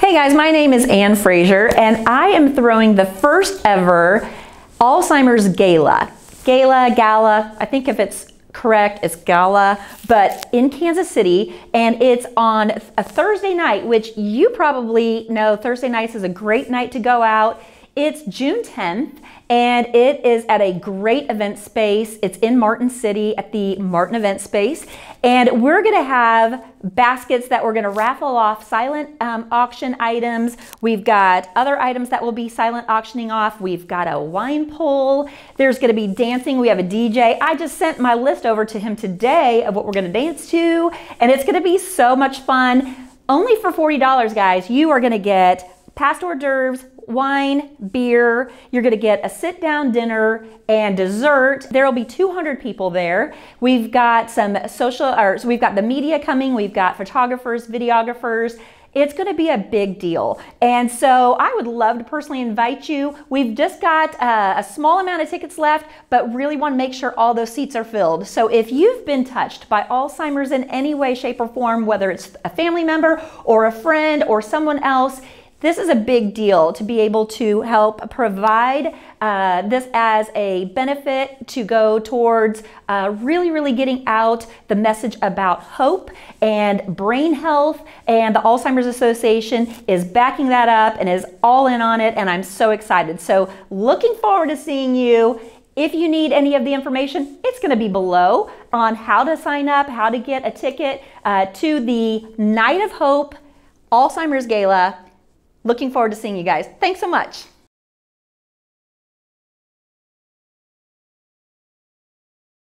Hey guys, my name is Ann Fraser and I am throwing the first ever Alzheimer's Gala. Gala, Gala, I think if it's correct, it's Gala, but in Kansas City, and it's on a Thursday night, which you probably know Thursday nights is a great night to go out. It's June 10th, and it is at a great event space. It's in Martin City at the Martin Event Space. And we're gonna have baskets that we're gonna raffle off silent um, auction items. We've got other items that will be silent auctioning off. We've got a wine pull. There's gonna be dancing. We have a DJ. I just sent my list over to him today of what we're gonna dance to. And it's gonna be so much fun. Only for $40, guys, you are gonna get past hors d'oeuvres, wine, beer. You're going to get a sit down dinner and dessert. There will be 200 people there. We've got some social, or so we've got the media coming. We've got photographers, videographers. It's going to be a big deal. And so I would love to personally invite you. We've just got uh, a small amount of tickets left, but really want to make sure all those seats are filled. So if you've been touched by Alzheimer's in any way, shape, or form, whether it's a family member or a friend or someone else, this is a big deal to be able to help provide uh, this as a benefit to go towards uh, really, really getting out the message about hope and brain health. And the Alzheimer's Association is backing that up and is all in on it. And I'm so excited. So, looking forward to seeing you. If you need any of the information, it's going to be below on how to sign up, how to get a ticket uh, to the Night of Hope Alzheimer's Gala Looking forward to seeing you guys. Thanks so much.